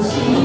Senhor.